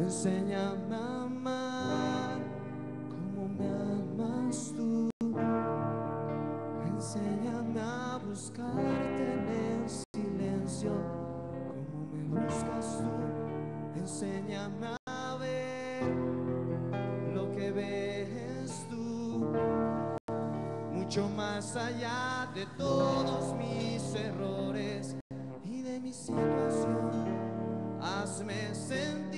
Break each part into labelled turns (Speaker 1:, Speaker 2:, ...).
Speaker 1: Enséñame a amar como me amas tú. Enséñame a buscarte en el silencio como me buscas tú. Enséñame a ver lo que ves tú. Mucho más allá de todos mis errores y de mi situación, hazme sentir.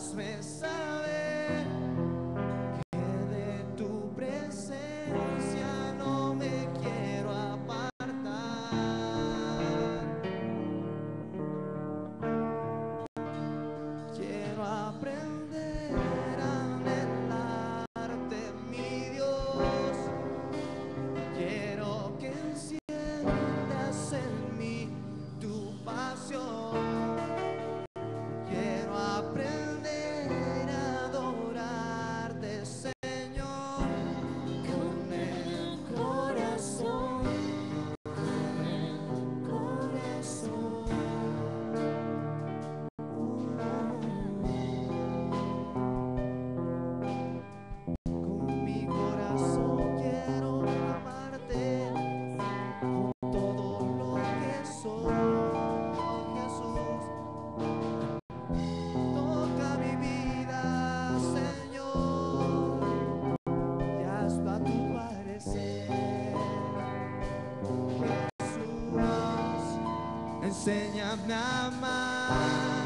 Speaker 1: Christmas. enséñame a amar.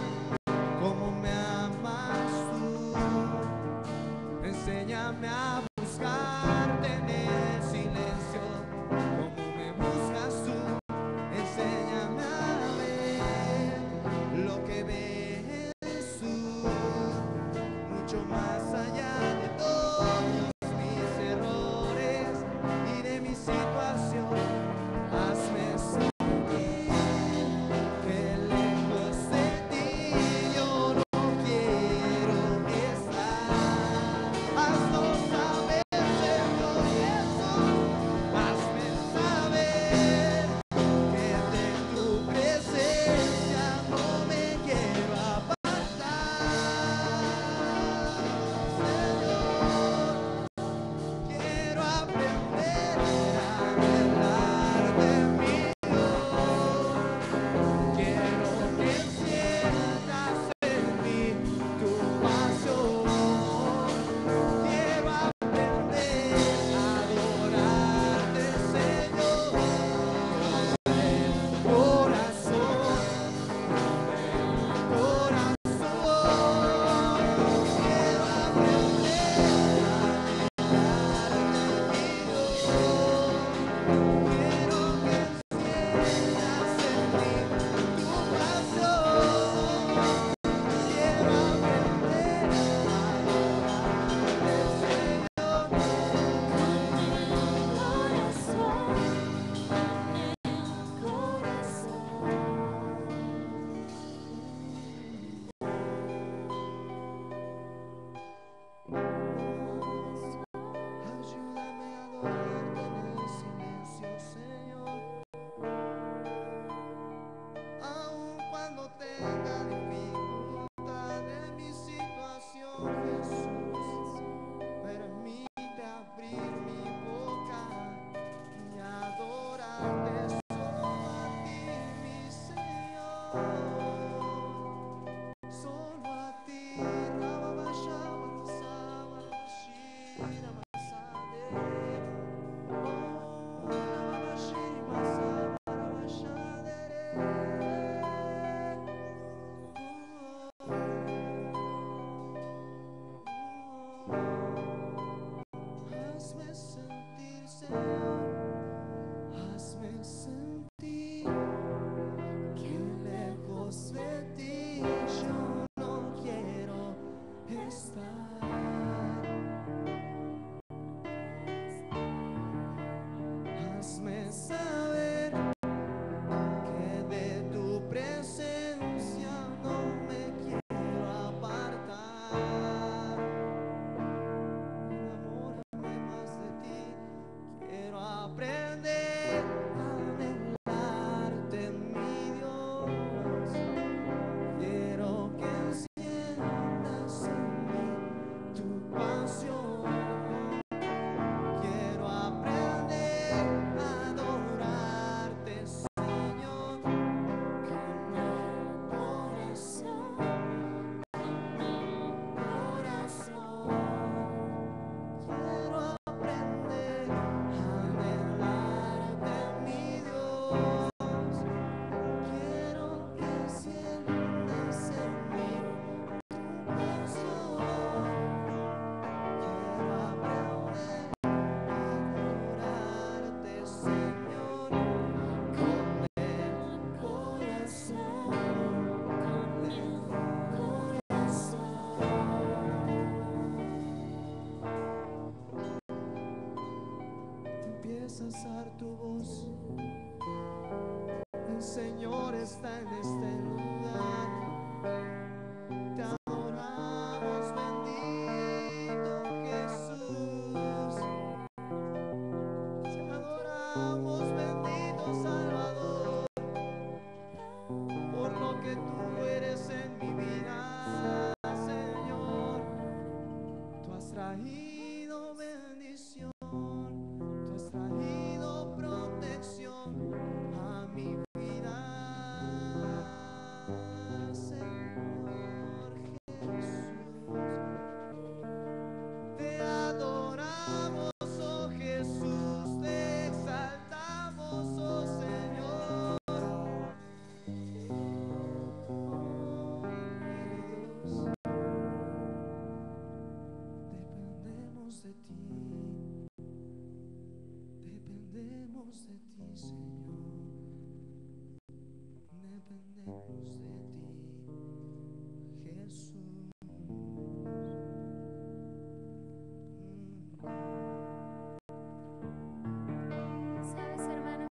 Speaker 1: Sentí que lejos de ti yo no quiero estar. Hazme saber que de tu presencia no me quiero apartar. El amor no hay más de ti, quiero aprender. Alzar tu voz. El Señor está en este things that